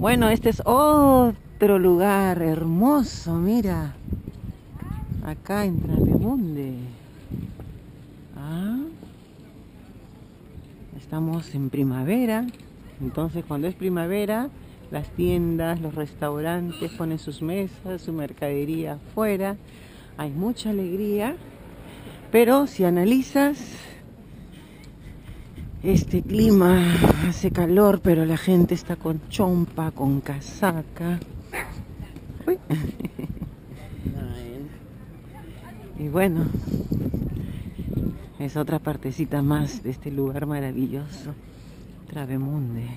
Bueno, este es otro lugar hermoso, mira. Acá en Travemunde. Ah. Estamos en primavera. Entonces cuando es primavera, las tiendas, los restaurantes ponen sus mesas, su mercadería afuera. Hay mucha alegría. Pero si analizas, este clima hace calor, pero la gente está con chompa, con casaca. Y bueno, es otra partecita más de este lugar maravilloso, Travemunde.